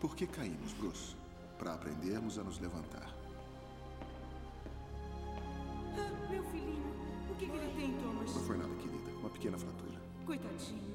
Por que caímos, Bruce? Para aprendermos a nos levantar. Ah, meu filhinho. O que, que ele tem, Thomas? Não foi nada, querida. Uma pequena fratura. Coitadinho.